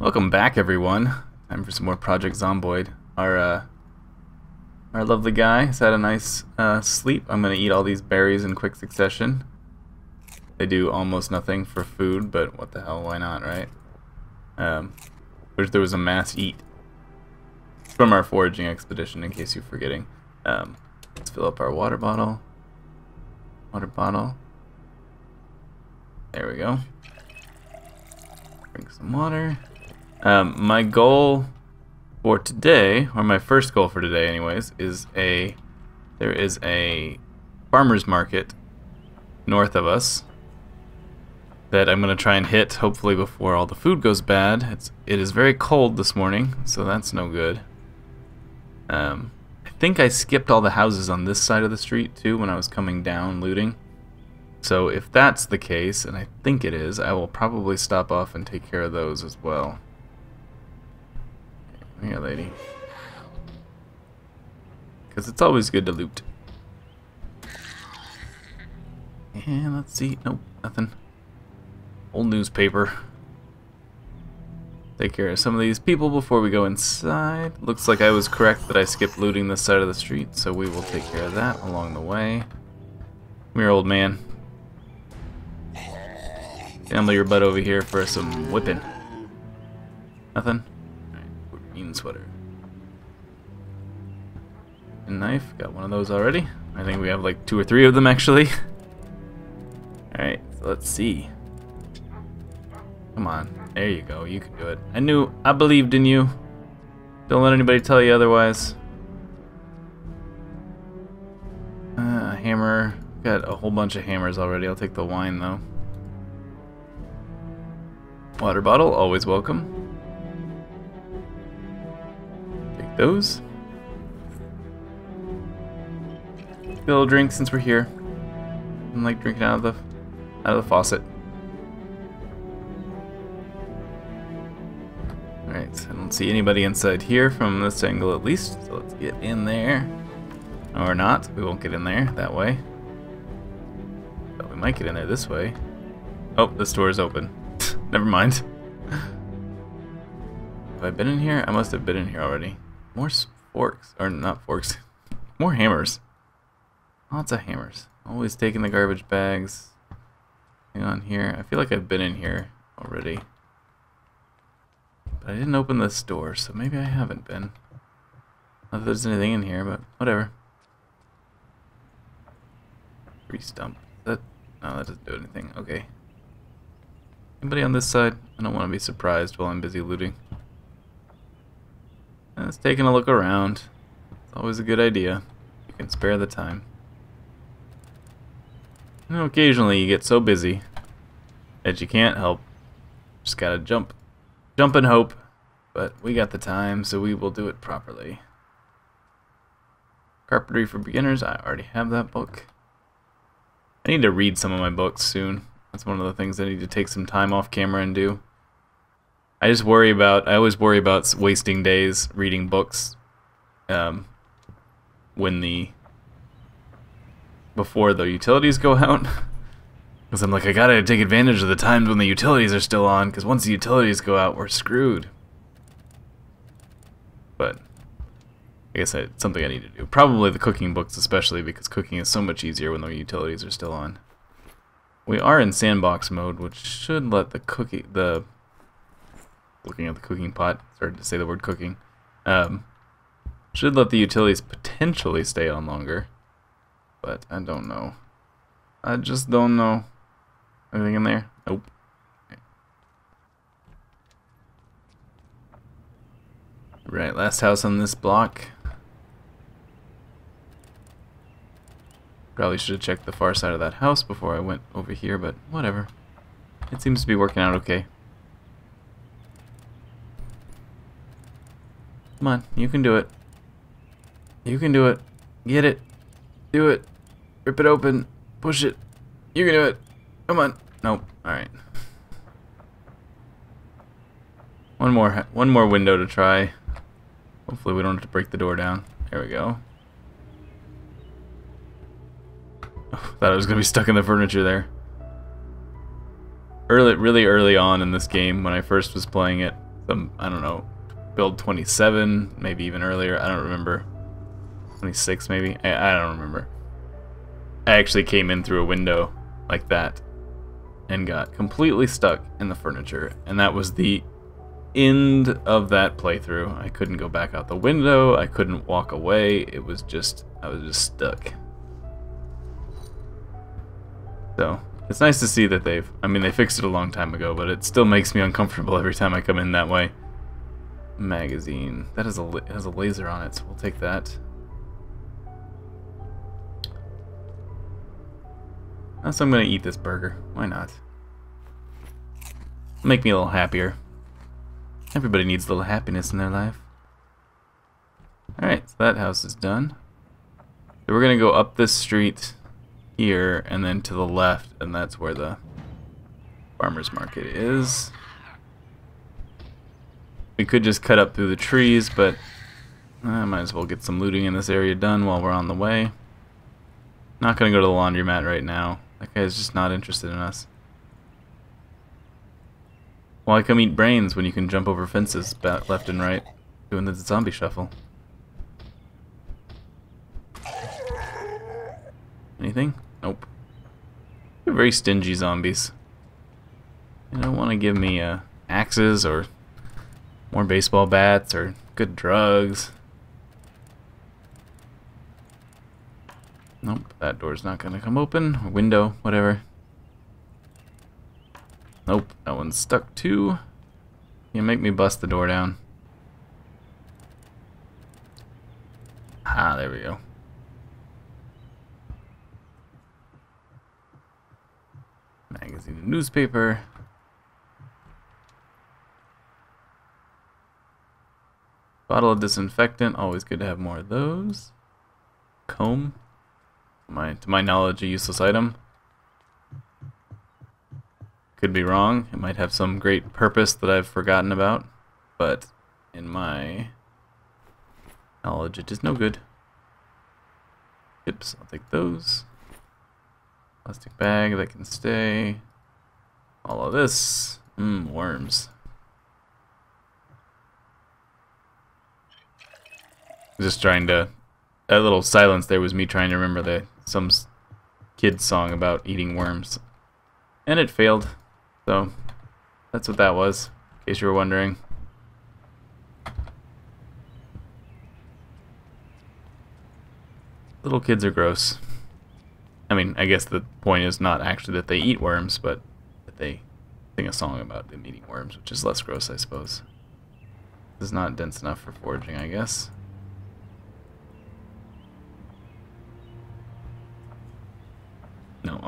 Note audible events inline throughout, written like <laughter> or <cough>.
Welcome back, everyone. Time for some more Project Zomboid. Our uh, our lovely guy has had a nice uh, sleep. I'm gonna eat all these berries in quick succession. They do almost nothing for food, but what the hell? Why not, right? Um, wish there was a mass eat from our foraging expedition. In case you're forgetting, um, let's fill up our water bottle. Water bottle. There we go. Drink some water. Um, my goal for today, or my first goal for today, anyways, is a there is a farmers market north of us that I'm gonna try and hit, hopefully before all the food goes bad. It's it is very cold this morning, so that's no good. Um, I think I skipped all the houses on this side of the street too when I was coming down looting. So if that's the case, and I think it is, I will probably stop off and take care of those as well. Here, lady. Because it's always good to loot. And let's see. Nope, nothing. Old newspaper. Take care of some of these people before we go inside. Looks like I was correct that I skipped looting this side of the street, so we will take care of that along the way. Come here, old man. Handle your butt over here for some whipping. Nothing? Green sweater. A knife, got one of those already. I think we have like two or three of them actually. <laughs> Alright, so let's see. Come on, there you go, you can do it. I knew, I believed in you. Don't let anybody tell you otherwise. Uh, hammer, got a whole bunch of hammers already. I'll take the wine though. Water bottle, always welcome. Those. A drink since we're here. I'm like drinking out of the out of the faucet. Alright, I don't see anybody inside here from this angle at least, so let's get in there. Or not, we won't get in there that way. But we might get in there this way. Oh, this door is open. <laughs> Never mind. <laughs> Have I been in here? I must have been in here already. More forks. Or not forks. <laughs> More hammers. Lots of hammers. Always taking the garbage bags. Hang on here. I feel like I've been in here already. But I didn't open this door, so maybe I haven't been. Not that there's anything in here, but whatever. Tree stump. That no, that doesn't do anything. Okay. Anybody on this side? I don't want to be surprised while I'm busy looting. Uh, Just taking a look around. It's always a good idea. You can spare the time. You know, occasionally you get so busy that you can't help. Just gotta jump. Jump and hope. But we got the time, so we will do it properly. Carpentry for Beginners, I already have that book. I need to read some of my books soon. That's one of the things I need to take some time off camera and do. I just worry about, I always worry about wasting days reading books um, when the, before the utilities go out. <laughs> Because I'm like, I gotta take advantage of the times when the utilities are still on, because once the utilities go out, we're screwed. But, I guess it's something I need to do. Probably the cooking books especially, because cooking is so much easier when the utilities are still on. We are in sandbox mode, which should let the cookie, the, looking at the cooking pot, started to say the word cooking, um, should let the utilities potentially stay on longer, but I don't know. I just don't know. Anything in there? Nope. Right, last house on this block. Probably should have checked the far side of that house before I went over here, but whatever. It seems to be working out okay. Come on, you can do it. You can do it. Get it. Do it. Rip it open. Push it. You can do it. Come on. Nope. Alright. One more one more window to try. Hopefully we don't have to break the door down. There we go. Oh, thought I was gonna be stuck in the furniture there. Early, really early on in this game, when I first was playing it, some, I don't know, build 27, maybe even earlier. I don't remember. 26 maybe? I, I don't remember. I actually came in through a window like that and got completely stuck in the furniture. And that was the end of that playthrough. I couldn't go back out the window. I couldn't walk away. It was just, I was just stuck. So, it's nice to see that they've, I mean, they fixed it a long time ago, but it still makes me uncomfortable every time I come in that way. Magazine. That has a, has a laser on it, so we'll take that. Ah, so I'm gonna eat this burger. Why not? Make me a little happier. Everybody needs a little happiness in their life. Alright, so that house is done. So we're gonna go up this street here and then to the left, and that's where the farmer's market is. We could just cut up through the trees, but I might as well get some looting in this area done while we're on the way. Not gonna go to the laundromat right now. That guy's just not interested in us. Why come eat brains when you can jump over fences left and right doing the zombie shuffle? Anything? Nope. They're very stingy zombies. They don't want to give me uh, axes or more baseball bats or good drugs. Nope, that door's not gonna come open. window, whatever. Nope, that one's stuck too. You make me bust the door down. Ah, there we go. Magazine and newspaper. Bottle of disinfectant, always good to have more of those. Comb my to my knowledge a useless item. Could be wrong. It might have some great purpose that I've forgotten about, but in my knowledge it is no good. Chips, I'll take those. Plastic bag that can stay. All of this. Mmm, worms. Just trying to... That little silence there was me trying to remember the some kid's song about eating worms. And it failed. So that's what that was, in case you were wondering. Little kids are gross. I mean, I guess the point is not actually that they eat worms, but that they sing a song about them eating worms, which is less gross, I suppose. This is not dense enough for foraging, I guess.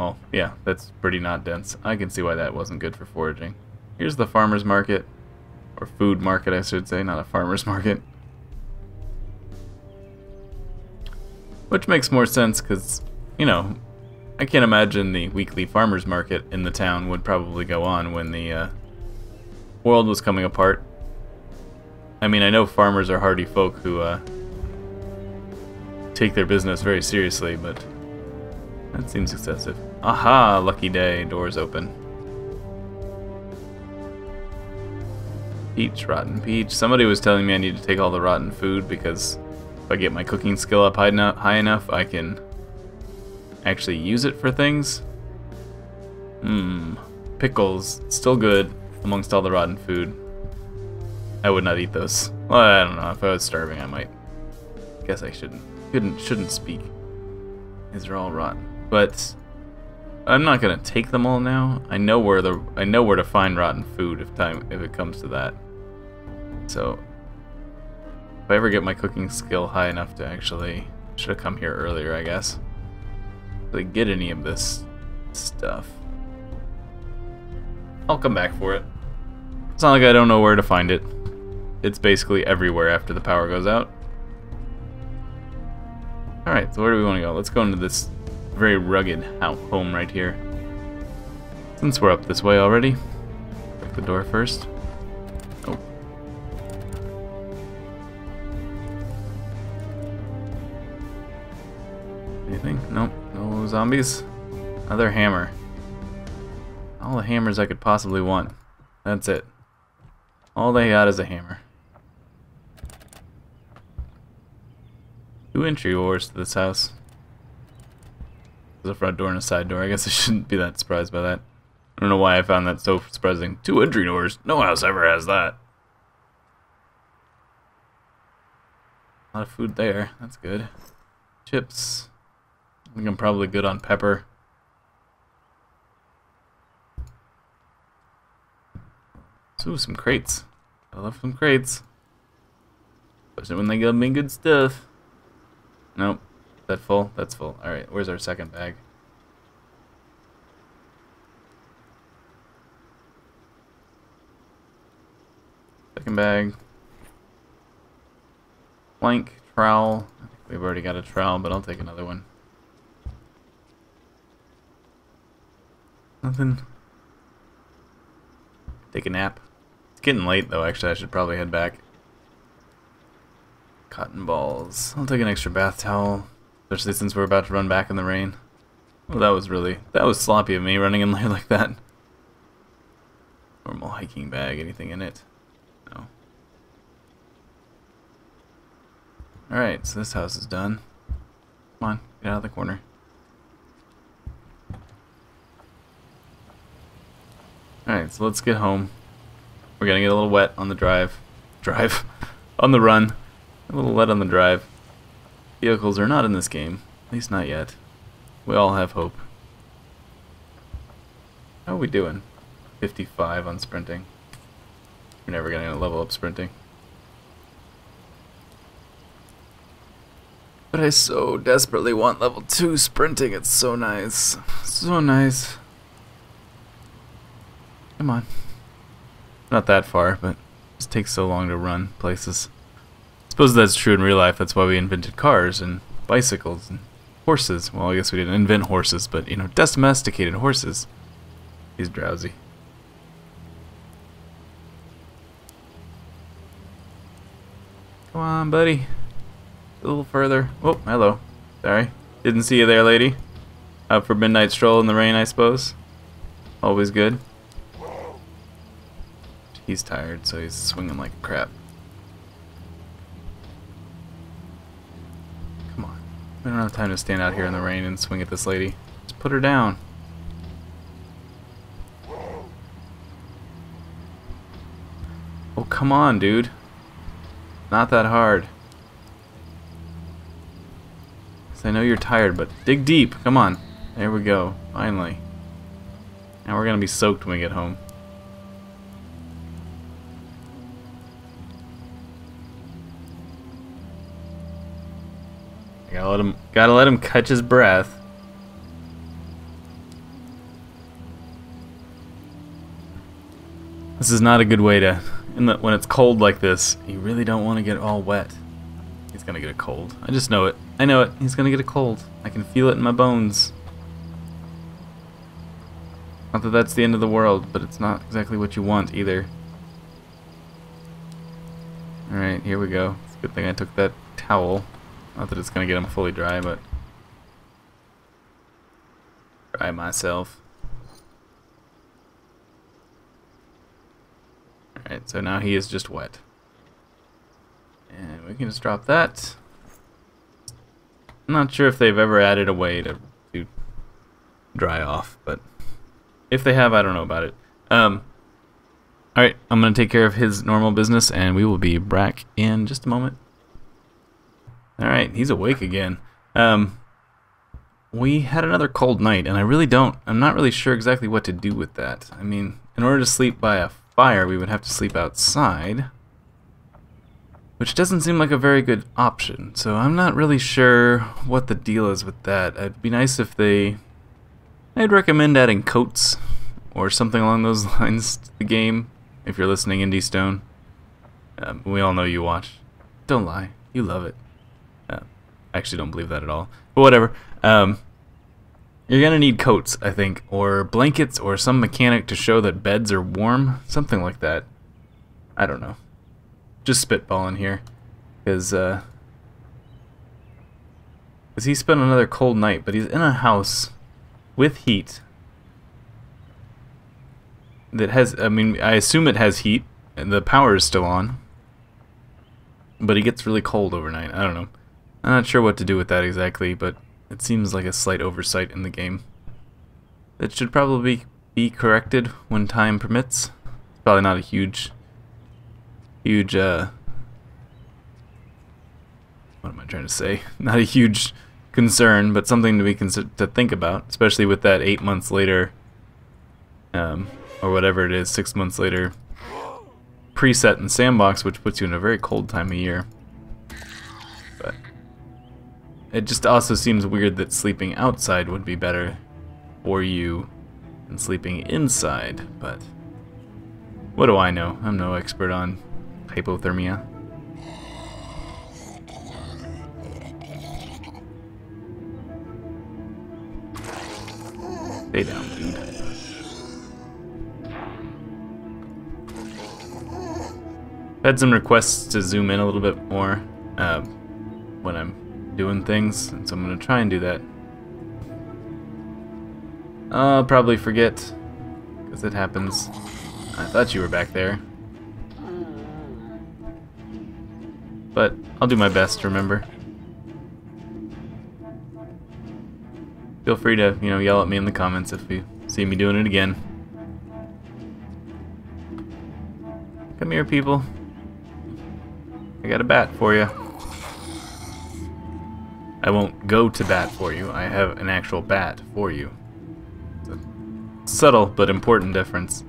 Oh, yeah, that's pretty not dense. I can see why that wasn't good for foraging. Here's the farmer's market. Or food market, I should say, not a farmer's <laughs> market. Which makes more sense because, you know, I can't imagine the weekly farmer's market in the town would probably go on when the uh, world was coming apart. I mean, I know farmers are hardy folk who uh, take their business very seriously, but that seems excessive. Aha, lucky day, doors open. Peach, rotten peach. Somebody was telling me I need to take all the rotten food because if I get my cooking skill up high enough, high enough I can actually use it for things. Hmm. Pickles, still good amongst all the rotten food. I would not eat those. Well, I don't know. If I was starving, I might. Guess I shouldn't. Shouldn't shouldn't speak. These are all rotten. But I'm not gonna take them all now. I know where the I know where to find rotten food if time if it comes to that. So if I ever get my cooking skill high enough to actually should have come here earlier, I guess. To get any of this stuff. I'll come back for it. It's not like I don't know where to find it. It's basically everywhere after the power goes out. Alright, so where do we want to go? Let's go into this very rugged home right here. Since we're up this way already, break the door first. Oh. Anything? Nope. No zombies. Another hammer. All the hammers I could possibly want. That's it. All they got is a hammer. Two entry doors to this house. There's a front door and a side door. I guess I shouldn't be that surprised by that. I don't know why I found that so surprising. Two entry doors. No house ever has that. A lot of food there. That's good. Chips. I think I'm probably good on pepper. Ooh, some crates. I love some crates. Especially when they give me good stuff. Nope. That full? That's full. Alright, where's our second bag? Second bag. Plank, trowel. We've already got a trowel, but I'll take another one. Nothing. Take a nap. It's getting late though, actually I should probably head back. Cotton balls. I'll take an extra bath towel. Especially since we're about to run back in the rain. Well, hmm. that was really... That was sloppy of me, running in <laughs> there like that. Normal hiking bag. Anything in it? No. Alright, so this house is done. Come on, get out of the corner. Alright, so let's get home. We're gonna get a little wet on the drive. Drive. <laughs> on the run. A little wet on the drive. Vehicles are not in this game. At least not yet. We all have hope. How are we doing? 55 on sprinting. We're never gonna level up sprinting. But I so desperately want level 2 sprinting. It's so nice. So nice. Come on. Not that far, but it takes so long to run places. Suppose that's true in real life. That's why we invented cars and bicycles and horses. Well, I guess we didn't invent horses, but, you know, domesticated horses. He's drowsy. Come on, buddy. A little further. Oh, hello. Sorry. Didn't see you there, lady. Out for midnight stroll in the rain, I suppose. Always good. He's tired, so he's swinging like crap. Come on. We don't have time to stand out here in the rain and swing at this lady. Just put her down. Oh, come on, dude. Not that hard. I know you're tired, but dig deep. Come on. There we go. Finally. Now we're going to be soaked when we get home. Gotta let him. Gotta let him catch his breath. This is not a good way to. The, when it's cold like this, you really don't want to get all wet. He's gonna get a cold. I just know it. I know it. He's gonna get a cold. I can feel it in my bones. Not that that's the end of the world, but it's not exactly what you want either. Alright, here we go. It's a good thing I took that towel. Not that it's going to get them fully dry, but dry myself. Alright, so now he is just wet. And we can just drop that. I'm not sure if they've ever added a way to, to dry off, but if they have, I don't know about it. Um, Alright, I'm going to take care of his normal business, and we will be back in just a moment. Alright, he's awake again. Um, we had another cold night, and I really don't, I'm not really sure exactly what to do with that. I mean, in order to sleep by a fire, we would have to sleep outside, which doesn't seem like a very good option. So I'm not really sure what the deal is with that. It'd be nice if they, I'd recommend adding coats or something along those <laughs> lines to the game, if you're listening, Indie Stone. Um, we all know you watch. Don't lie, you love it. I actually don't believe that at all. But whatever. Um, you're gonna need coats, I think, or blankets, or some mechanic to show that beds are warm, something like that. I don't know. Just spitballing here, because uh, because he spent another cold night, but he's in a house with heat that has. I mean, I assume it has heat and the power is still on. But it gets really cold overnight. I don't know. I'm not sure what to do with that exactly, but it seems like a slight oversight in the game. It should probably be corrected when time permits. It's probably not a huge, huge, uh, what am I trying to say? <laughs> Not a huge concern, but something to be to think about, especially with that eight months later, um, or whatever it is, six months later preset in Sandbox, which puts you in a very cold time of year. It just also seems weird that sleeping outside would be better for you than sleeping inside, but what do I know? I'm no expert on hypothermia. Stay down, dude. i had some requests to zoom in a little bit more uh, when I'm doing things, and so I'm going to try and do that. I'll probably forget, because it happens. I thought you were back there. But I'll do my best to remember. Feel free to, you know, yell at me in the comments if you see me doing it again. Come here, people. I got a bat for you. I won't go to bat for you. I have an actual bat for you. Subtle but important difference.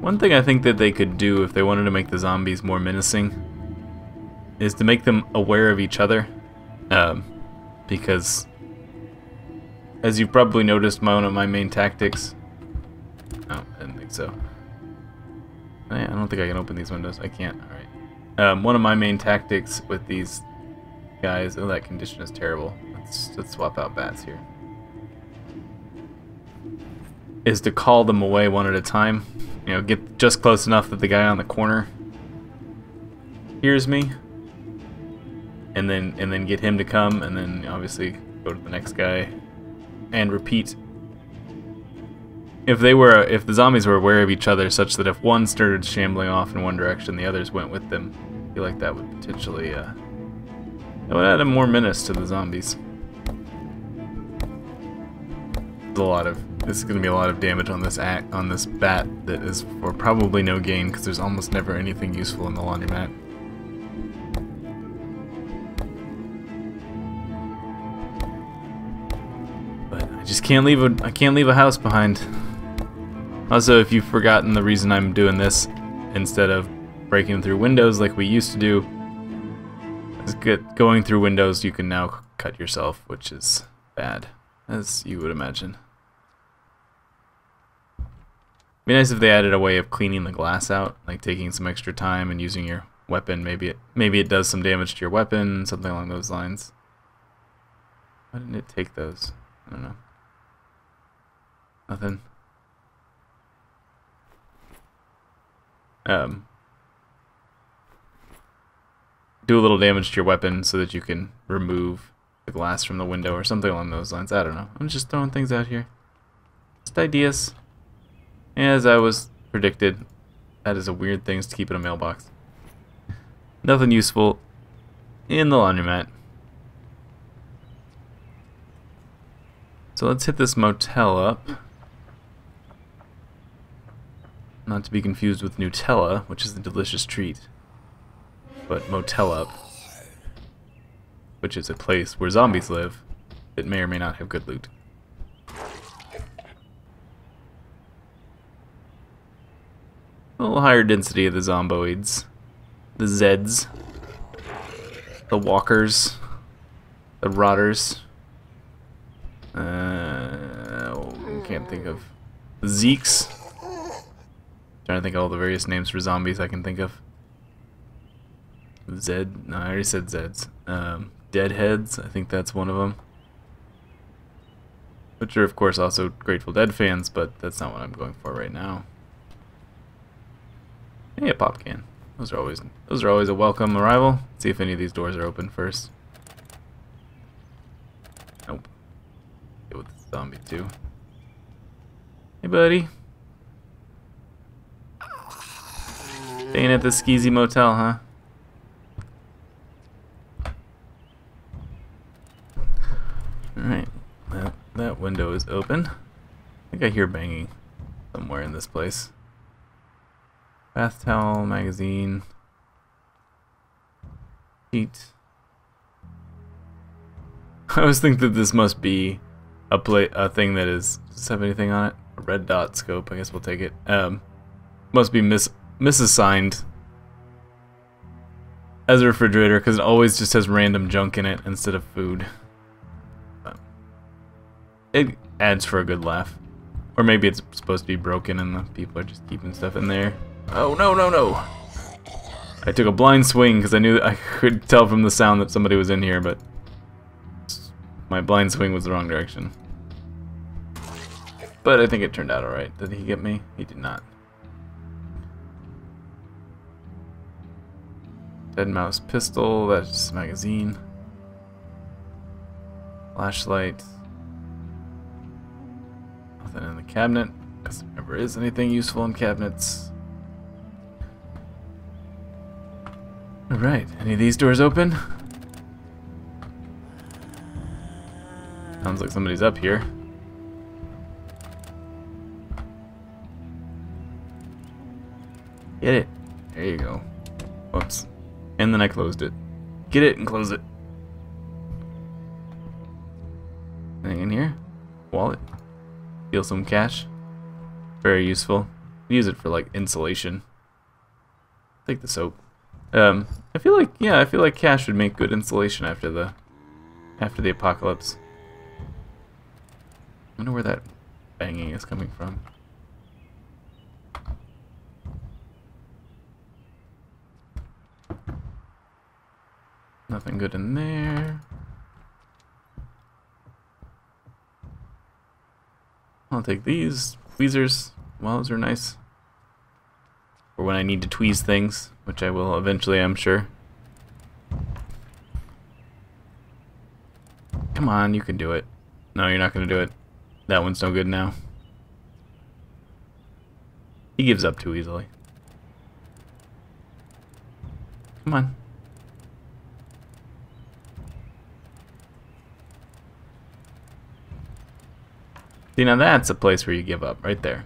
One thing I think that they could do if they wanted to make the zombies more menacing is to make them aware of each other. Um, because as you've probably noticed, my one of my main tactics... Oh, I didn't think so. I don't think I can open these windows. I can't. Alright. Um, one of my main tactics with these guys... Oh, that condition is terrible. Let's, let's swap out bats here. Is to call them away one at a time. You know, get just close enough that the guy on the corner hears me. And then, and then get him to come, and then obviously go to the next guy, and repeat. If they were, if the zombies were aware of each other, such that if one started shambling off in one direction, the others went with them, I feel like that would potentially, uh, that would add a more menace to the zombies. a lot of this is going to be a lot of damage on this act on this bat that is for probably no gain because there's almost never anything useful in the laundromat. But I just can't leave a I can't leave a house behind. Also, if you've forgotten the reason I'm doing this instead of breaking through windows like we used to do, is get going through windows you can now cut yourself, which is bad, as you would imagine. Be nice if they added a way of cleaning the glass out, like taking some extra time and using your weapon. Maybe it maybe it does some damage to your weapon, something along those lines. Why didn't it take those? I don't know. Nothing. Um, do a little damage to your weapon so that you can remove the glass from the window or something along those lines. I don't know. I'm just throwing things out here. Just ideas. As I was predicted, that is a weird thing to keep in a mailbox. Nothing useful in the laundromat. So let's hit this motel up. Not to be confused with Nutella, which is the delicious treat, but Motel Up, which is a place where zombies live that may or may not have good loot. A little higher density of the zomboids. The Zeds. The Walkers. The Rotters. Uh, can't think of. Zeeks. Trying to think of all the various names for zombies I can think of. Zed? No, I already said Zeds. Um, Deadheads, I think that's one of them. Which are, of course, also Grateful Dead fans, but that's not what I'm going for right now. Hey, a pop can. Those are always those are always a welcome arrival. Let's see if any of these doors are open first. Nope. Get with the zombie too. Hey, buddy. Staying at the Skeezy Motel, huh? Alright. That, that window is open. I think I hear banging somewhere in this place. Bath towel, magazine. Heat. <laughs> I always think that this must be a play a thing that is does this have anything on it? A red dot scope, I guess we'll take it. Um must be mis misassigned as a refrigerator because it always just has random junk in it instead of food. But it adds for a good laugh. Or maybe it's supposed to be broken and the people are just keeping stuff in there. Oh, no, no, no. I took a blind swing because I knew I could tell from the sound that somebody was in here, but my blind swing was the wrong direction. But I think it turned out alright. Did he get me? He did not. Dead mouse pistol, that's magazine. Flashlight. Nothing in the cabinet, because there never is anything useful in cabinets. Alright, any of these doors open? Sounds like somebody's up here. Get it. There you go. Whoops. And then I closed it. Get it and close it. Anything in here? Wallet. Steal some cash. Very useful. Use it for like insulation. Take the soap. Um, I feel like yeah, I feel like cash would make good insulation after the after the apocalypse. I wonder where that banging is coming from. Nothing good in there. I'll take these. Tweezers. Well, those are nice. For when I need to tweeze things, which I will eventually, I'm sure. Come on, you can do it. No, you're not going to do it. That one's no good now. He gives up too easily. Come on. See, now that's a place where you give up, right there.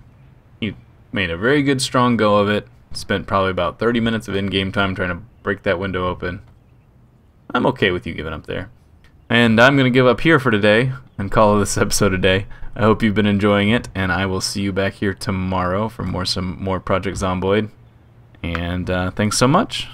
You made a very good, strong go of it. Spent probably about 30 minutes of in-game time trying to break that window open. I'm okay with you giving up there. And I'm going to give up here for today and call this episode a day. I hope you've been enjoying it, and I will see you back here tomorrow for more some more Project Zomboid. And uh, thanks so much.